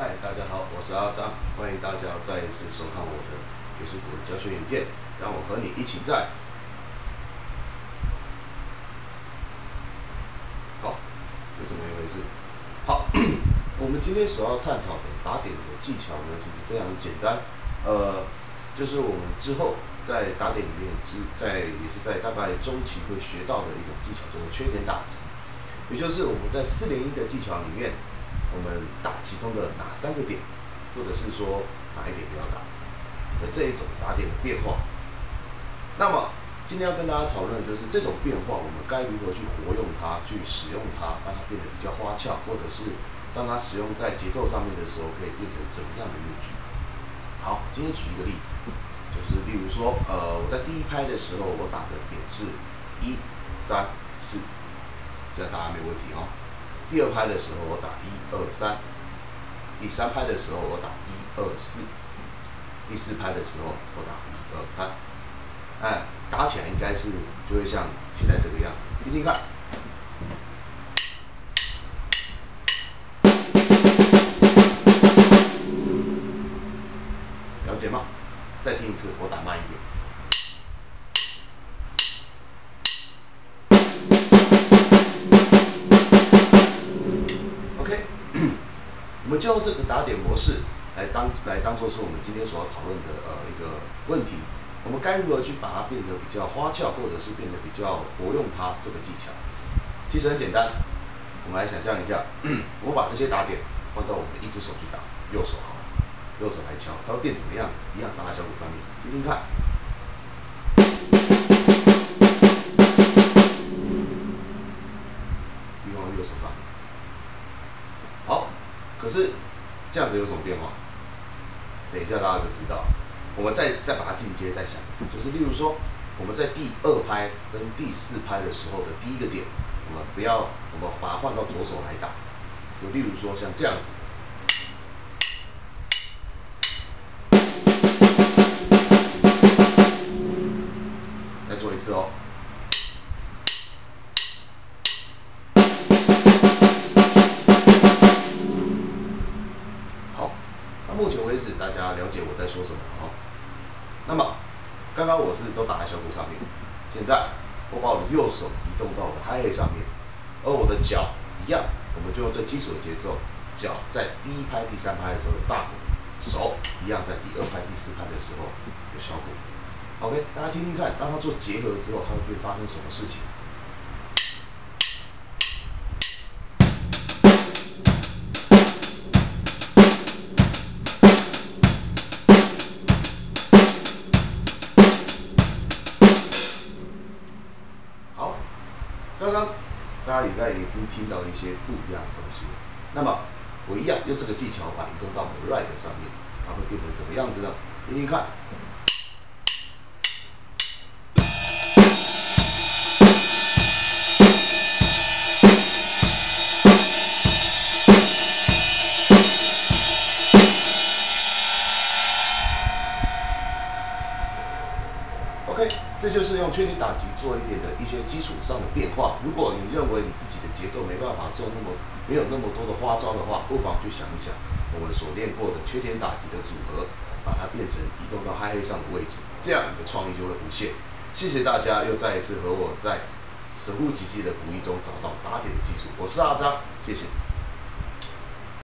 嗨，大家好，我是阿张，欢迎大家再一次收看我的爵士鼓教学影片，让我和你一起在。好，就这么一回事。好，我们今天所要探讨的打点的技巧呢，其实非常简单，呃，就是我们之后在打点里面之在也是在大概中期会学到的一种技巧，叫做缺点打击，也就是我们在四连一的技巧里面。我们打其中的哪三个点，或者是说哪一点不要打的这一种打点的变化。那么今天要跟大家讨论的就是这种变化，我们该如何去活用它，去使用它，让它变得比较花俏，或者是当它使用在节奏上面的时候，可以变成怎么样的乐句？好，今天举一个例子，就是例如说，呃，我在第一拍的时候，我打的点是一、三、四，这样大家没有问题哦。第二拍的时候我打一二三，第三拍的时候我打一二四，第四拍的时候我打一二三，哎，打起来应该是就会像现在这个样子，听听看，了解吗？再听一次，我打我们就用这个打点模式来当来当做是我们今天所要讨论的呃一个问题。我们该如何去把它变得比较花俏，或者是变得比较活用它这个技巧？其实很简单，我们来想象一下，我把这些打点放到我们一只手去打，右手好，右手来敲，它会变怎么样子？一样打在小鼓上面，听听看。可是这样子有什么变化？等一下大家就知道。我们再再把它进阶再想一次，就是例如说我们在第二拍跟第四拍的时候的第一个点，我们不要我们把它换到左手来打，就例如说像这样子。再做一次哦。目前为止，大家了解我在说什么哦。那么，刚刚我是都打在小鼓上面，现在我把我的右手移动到了 Hi 上面，而我的脚一样，我们就用最基础的节奏，脚在第一拍、第三拍的时候有大鼓，手一样在第二拍、第四拍的时候有小鼓。OK，大家听听看，当它做结合之后，它会发生什么事情？刚刚大家也在已经听到一些不一样的东西，那么我一样用这个技巧把移动到我的 right 上面，它会变成怎么样子呢？听听看。就是用缺点打击做一点的一些基础上的变化。如果你认为你自己的节奏没办法做那么没有那么多的花招的话，不妨去想一想我们所练过的缺点打击的组合，把它变成移动到嗨黑上的位置，这样你的创意就会无限。谢谢大家又再一次和我在神乎其技的鼓艺中找到打点的基础。我是阿张，谢谢。